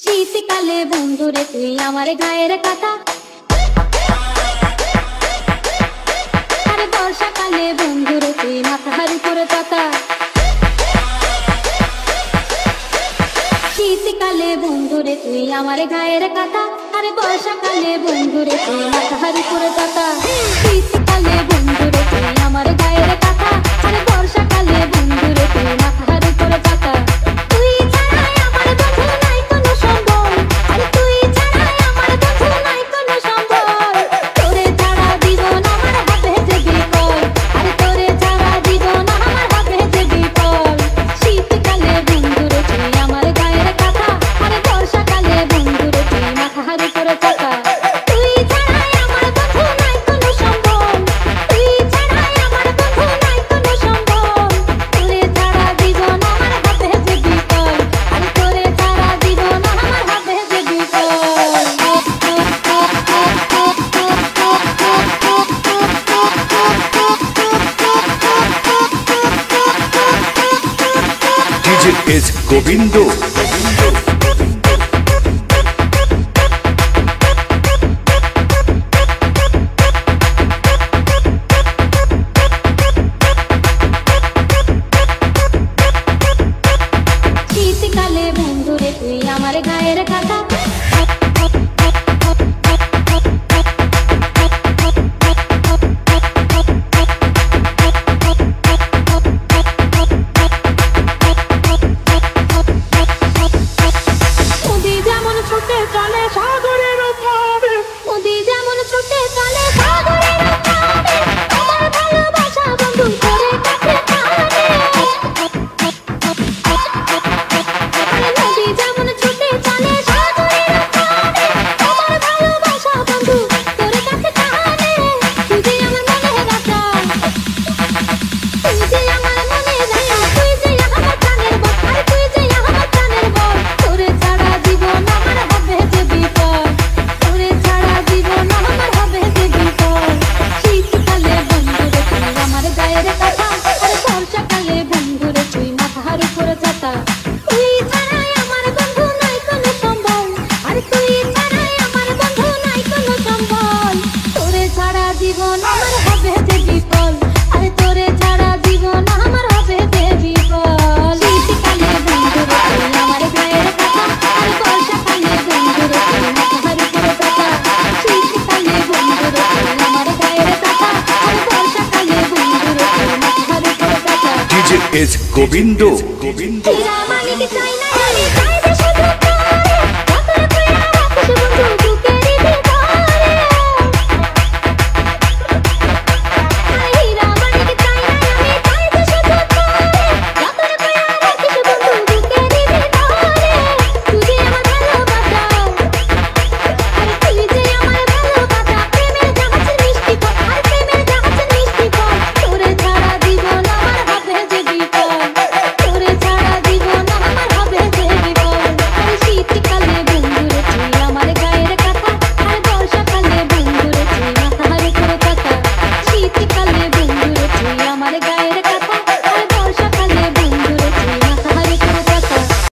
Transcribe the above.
শীতকালে বন্ধুরে তুই আমার গায়ের কাটা আর বর্ষাকালে বন্ধুরে তুই মাথার উপরে পাতা শীতকালে বন্ধুরে তুই আমার গায়ের কাটা আর বর্ষাকালে বন্ধুরে তুই মাথার উপরে পাতা is Gobindo. কথা। তুই ছাড়াই আমার বন্ধু আমার Music is Govindo.